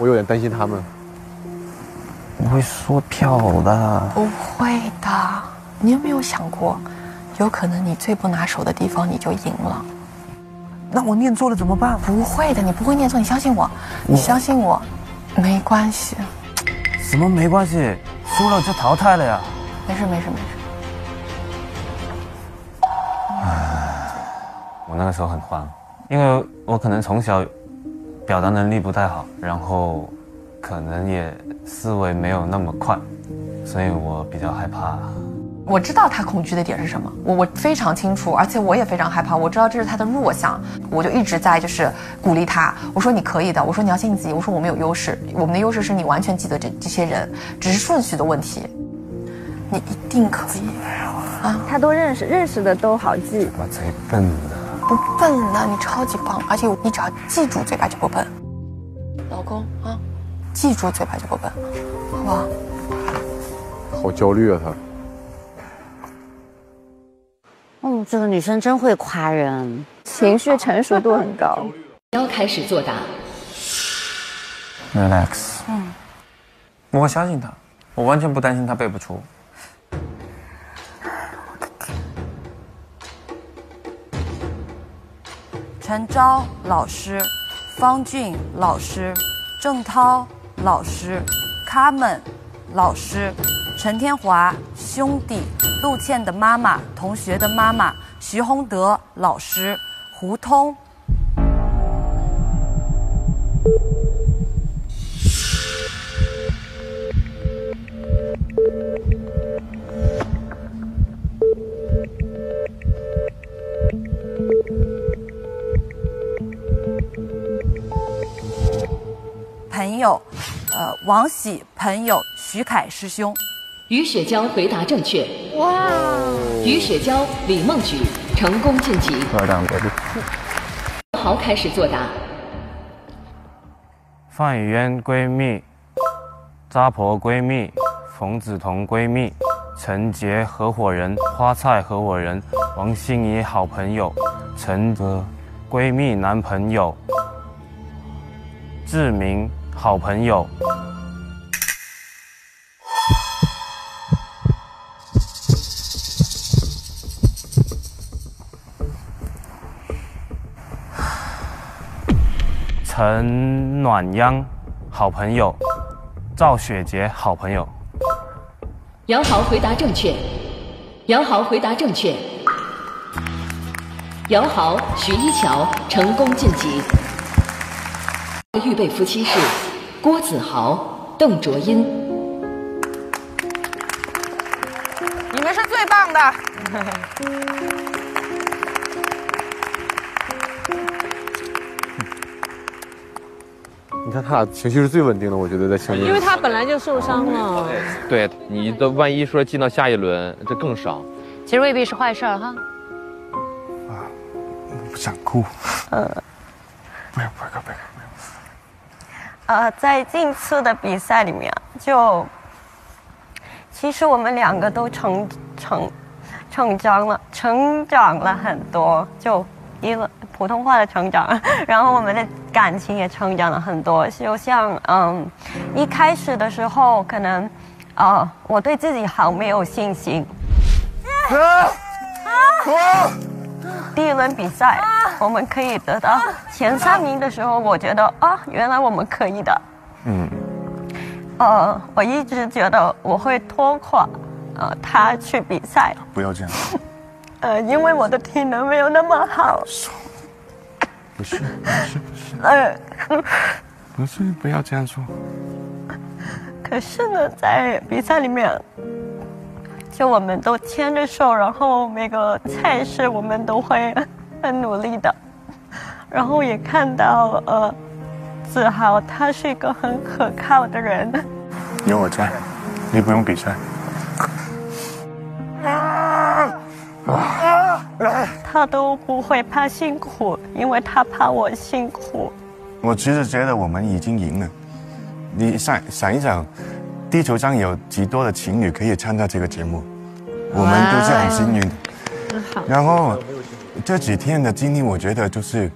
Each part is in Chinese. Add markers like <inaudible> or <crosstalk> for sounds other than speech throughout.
我有点担心他们。不会缩票的。不会的，你有没有想过，有可能你最不拿手的地方你就赢了？那我念错了怎么办？不会的，你不会念错，你相信我，你相信我，没关系。什么没关系？输了就淘汰了呀。没事没事没事。我那个时候很慌，因为我可能从小表达能力不太好，然后可能也思维没有那么快，所以我比较害怕。我知道他恐惧的点是什么，我我非常清楚，而且我也非常害怕。我知道这是他的弱项，我就一直在就是鼓励他。我说你可以的，我说你要信你自己。我说我们有优势，我们的优势是你完全记得这这些人，只是顺序的问题。你一定可以啊！他都认识，认识的都好记。我贼笨的。不笨的，你超级棒，而且你只要记住嘴巴就不笨。老公啊，记住嘴巴就不笨，好不好？好焦虑啊，他。嗯，这个女生真会夸人，情绪成熟度很高。要开始作答。Relax。嗯，我相信他，我完全不担心他背不出。陈昭老师，方俊老师，郑涛老师，卡门老师，陈天华兄弟，陆倩的妈妈，同学的妈妈，徐洪德老师，胡通。友，呃，王喜朋友，徐凯师兄，于雪娇回答正确。哇！于雪娇、李梦菊成功晋级。好，开始作答。范雨嫣闺蜜，扎婆闺蜜，冯子彤闺蜜，陈杰合伙人，花菜合伙人，王心怡好朋友，陈哥闺蜜男朋友，志明。好朋友，陈暖央，好朋友，赵雪洁，好朋友。杨豪回答正确，杨豪回答正确，杨豪、徐一乔成功晋级。预备夫妻是。郭子豪、邓卓英，你们是最棒的。<laughs> 你看他俩情绪是最稳定的，我觉得在情侣。因为他本来就受伤了。对，你的万一说进到下一轮，这更伤。其实未必是坏事哈。啊，不想哭。呃，不要不要不要。呃，在近次的比赛里面，就其实我们两个都成成成长了，成长了很多，就一个普通话的成长，然后我们的感情也成长了很多。就像嗯，一开始的时候，可能啊，我对自己好没有信心。第一轮比赛，我们可以得到前三名的时候，我觉得啊，原来我们可以的。嗯。呃，我一直觉得我会拖垮，呃，他去比赛。不要这样。<laughs> 呃，因为我的体能没有那么好。不是，不是，不是。呃。不是，不要这样说。可是呢，在比赛里面。就我们都牵着手，然后每个赛事我们都会很努力的，然后也看到呃，子豪他是一个很可靠的人。有我在，你不用比赛。啊啊他都不会怕辛苦，因为他怕我辛苦。我其实觉得我们已经赢了。你想想一想。地球上有几多的情侣可以参加这个节目？我们都是很幸运的。然后这几天的经历，我觉得就是，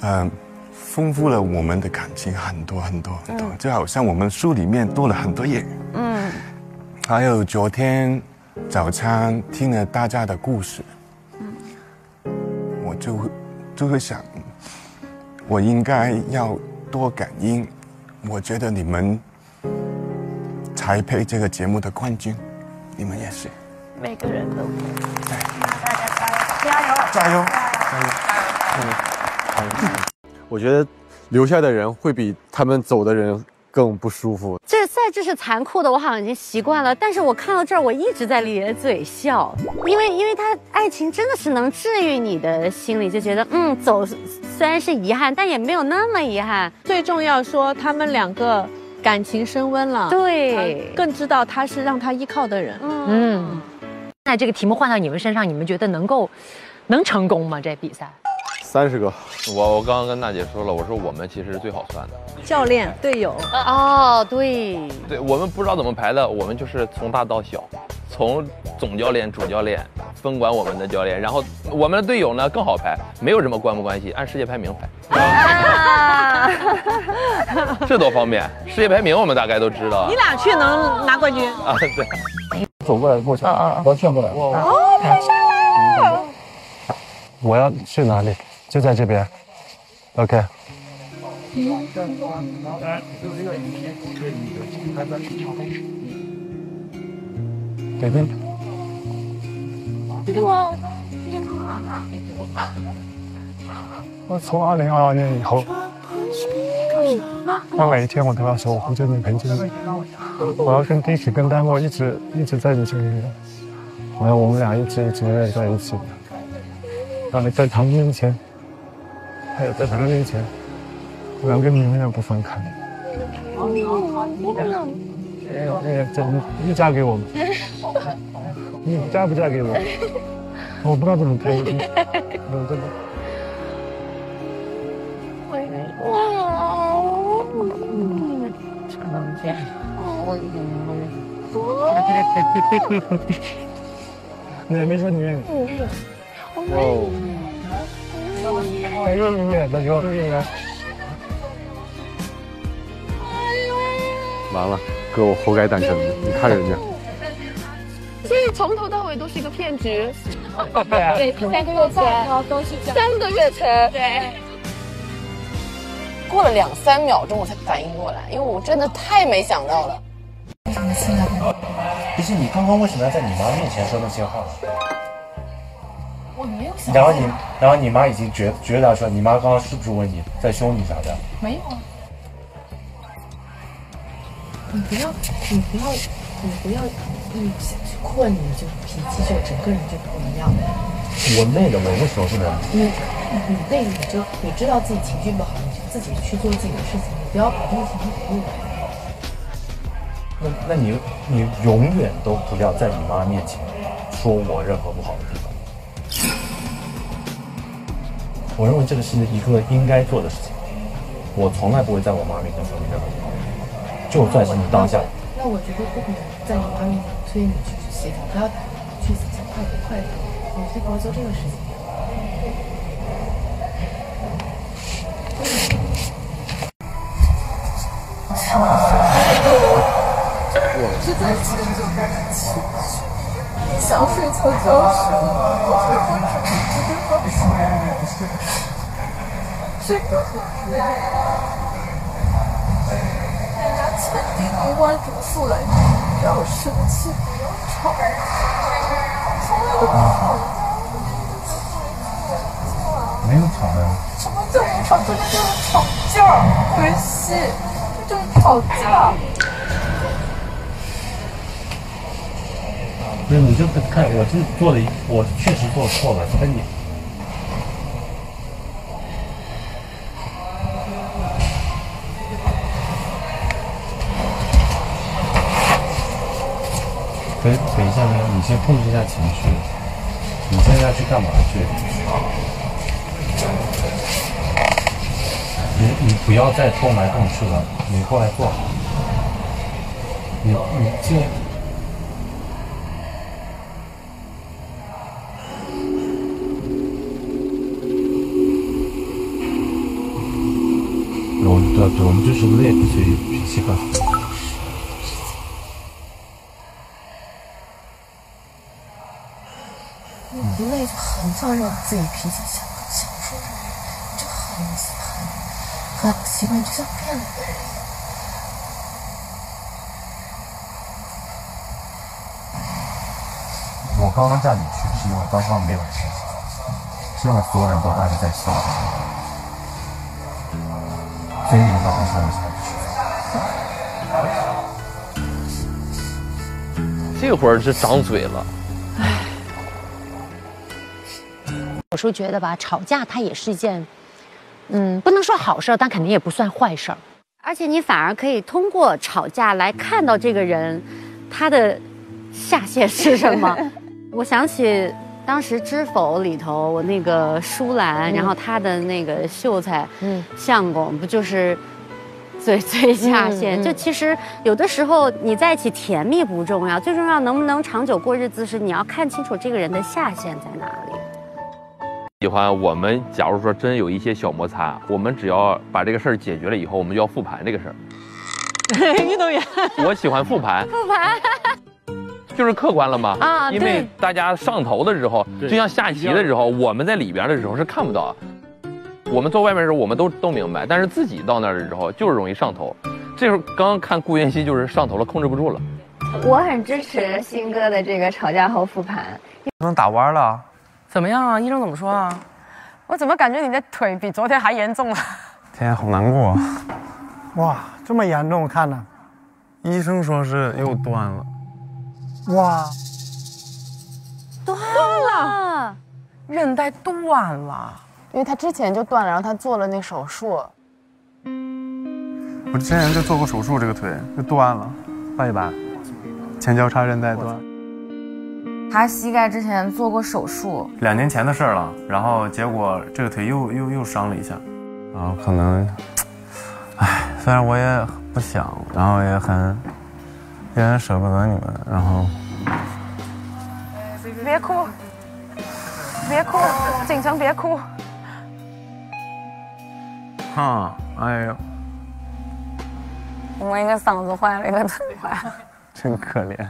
嗯，丰富了我们的感情很多很多很多，就好像我们书里面多了很多页。嗯，还有昨天早餐听了大家的故事，嗯我就会就会想，我应该要多感应。我觉得你们才配这个节目的冠军，你们也是。每个人都加油！加油！加油，加油。我觉得留下的人会比他们走的人更不舒服。这赛制是残酷的，我好像已经习惯了。但是我看到这儿，我一直在咧嘴笑，因为因为他爱情真的是能治愈你的心里，就觉得嗯，走虽然是遗憾，但也没有那么遗憾。最重要说他们两个感情升温了，对，更知道他是让他依靠的人。嗯，那这个题目换到你们身上，你们觉得能够能成功吗？这比赛？三十个，我我刚刚跟娜姐说了，我说我们其实是最好算的，教练、队友。哦，对，对我们不知道怎么排的，我们就是从大到小，从总教练、主教练、分管我们的教练，然后我们的队友呢更好排，没有什么关不关系，按世界排名排。<laughs> 啊这多方便，世界排名我们大概都知道你。俩去能拿冠军？啊，对。走过来过去，完全过来。哦，太帅了！我要去哪里？就在这边。OK。这边。我从二零二二年以后，我每一天我都要守护着你，陪着你。我要跟丁许、跟丹墨一直一直在你身边，我要我们俩一直一直永远在一起。让你在他们面前，还有在他们面前，我要跟你永远不分开。你你嫁给我吗？你嫁不嫁给我？我不知道怎么陪你。我真的。你还没说你愿意。哦。哎呦，你演的哟，演员。完了，哥，我活该单身。你看人家，所以从头到尾都是一个骗局。对，三个月前，三个月前，对。过了两三秒钟，我才反应过来，因为我真的太没想到了。不是你刚刚为什么要在你妈面前说那些话？我没有想。然后你，然后你妈已经觉觉察出来，你妈刚刚是不是问你在凶你啥的？没有啊。你不要，你不要，你不要一困，你就脾气就整个人就不一样了。我累了，我为什么不能？你你累，你就你知道自己情绪不好，你就自己去做自己的事情，你不要把那个情绪给我。那那你你永远都不要在你妈面前说我任何不好的我认为这个是一个应该做的事情。我从来不会在我妈面前说你任何不好的地方，就算是你当下。那我绝对不可能在你妈面前催你去洗澡，不要去洗澡，快点快点，你最好做这个事情。我是在记着这段情绪，想睡就就睡，我会不会睡不着？人家千叮咛万嘱咐了，不要生气，不要吵。没有吵呀。什么叫吵？就是吵架，可惜，这就是吵架。不是，你就看，我是做了。一，我确实做错了，但你。等等一下呢，你先控制一下情绪。你现在要去干嘛去？你你不要再动来动去了，你过来坐。你你这。我们对，我们就是累，所以脾气会好。你不累就很放任自己脾气，像个小树人，你就很很很习惯，就像变了个人一样。我刚刚嫁进去是因为刚刚没有人生气，是因为所有人都爱着在笑，所以你们刚刚说我现在这会儿是长嘴了。有时候觉得吧，吵架它也是一件，嗯，不能说好事儿，但肯定也不算坏事儿。而且你反而可以通过吵架来看到这个人他的下限是什么。<laughs> 我想起当时《知否》里头，我那个舒兰，嗯然后她的那个秀才，嗯，相公，不就是最最下限？嗯嗯就其实有的时候你在一起甜蜜不重要，最重要能不能长久过日子是你要看清楚这个人的下限在哪里。喜欢我们，假如说真有一些小摩擦，我们只要把这个事儿解决了以后，我们就要复盘这个事儿。<laughs> 运动员，我喜欢复盘，复盘，就是客观了嘛。啊因为大家上头的时候，就像下棋的时候，我们在里边的时候是看不到。我们坐外面的时候，我们都都明白，但是自己到那儿的时候，就是容易上头。这时候刚刚看顾云熙就是上头了，控制不住了。我很支持新哥的这个吵架后复盘。不能打弯了，怎么样啊？医生怎么说啊？我怎么感觉你的腿比昨天还严重了？天天好难过。啊哇，这么严重，看着，医生说是又断了，哇，断了，韧带断了。因为他之前就断了，然后他做了那手术。我之前就做过手术，这个腿就断了，半月板，前交叉韧带断。他膝盖之前做过手术，两年前的事儿了，然后结果这个腿又又又伤了一下，然后可能，唉，虽然我也不想，然后也很，也很舍不得你们，然后别哭，别哭，景城别哭。哈，哎呦，我一个嗓子坏了，一个腿坏了，真可怜，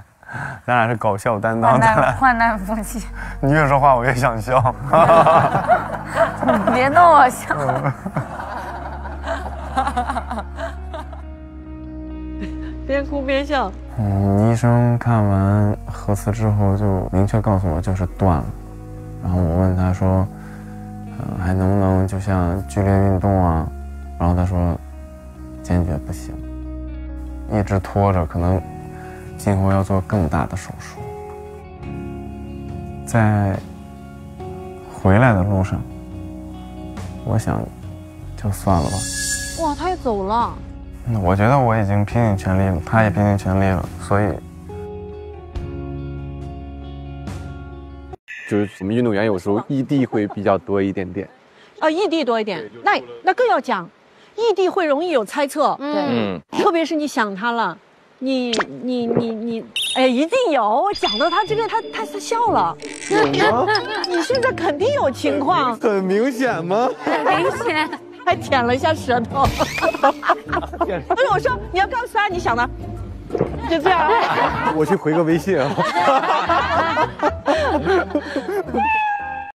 咱俩是搞笑担当，患咱俩难患难夫妻。<laughs> 你越说话我越想笑。<laughs> 别逗我笑。<laughs> 边哭边笑。嗯，医生看完核磁之后就明确告诉我就是断了，然后我问他说，嗯、还能不能就像剧烈运动啊？然后他说，坚决不行，一直拖着，可能今后要做更大的手术。在回来的路上，我想就算了吧。哇，他也走了。那我觉得我已经拼尽全力了，他也拼尽全力了，所以就是我们运动员有时候异地会比较多一点点。啊，异地多一点，那那更要讲，异地会容易有猜测，嗯特别是你想他了，你你你你，哎，一定有。我讲到他这个，他他他笑了，有吗 <laughs> 你现在肯定有情况，<laughs> 很明显吗？很明显，<laughs> 还舔了一下舌头。不是我说你要告诉他你想的，就这样。我去回个微信啊。